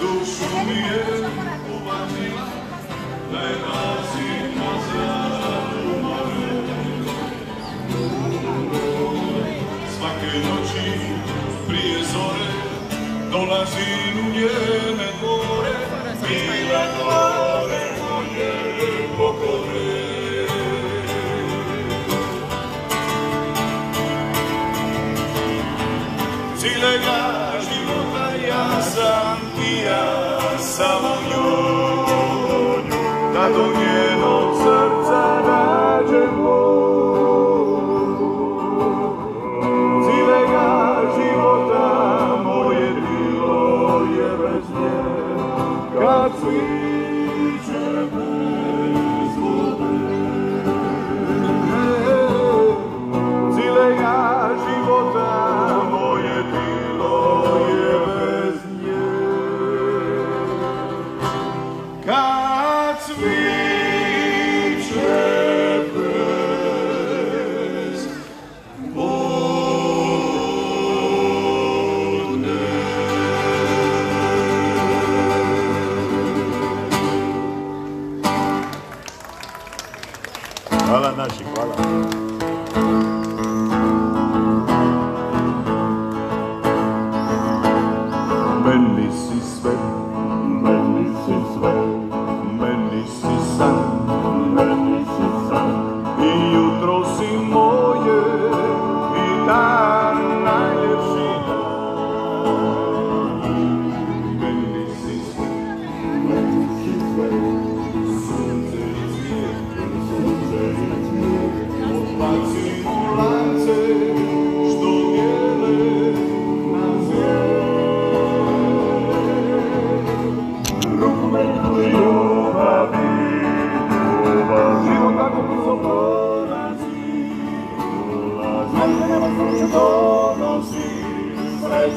dušu mi je umanila, ne nazimo za umore. Svake noći prije zore dolazim Cilega života ja sam i ja samo nju Da do srca 好了，那行，关了。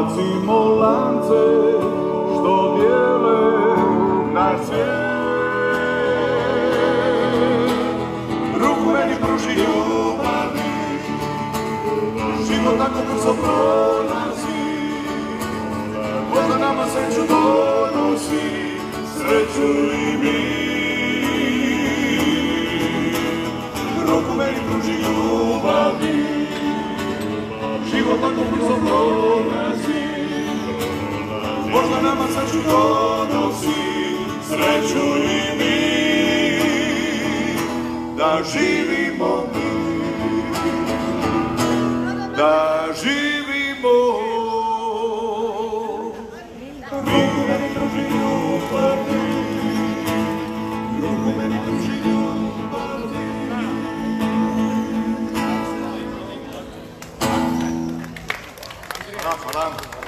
Odbacimo lance što dijele naš svijet. Ruku meni pruži ljubavi, Život tako brzo prolazi Možda nama sreću donosi Sreću i mi Život tako brzo prolazi Možda nama sreću donosi Sreću i mi Da živimo mi Bravo.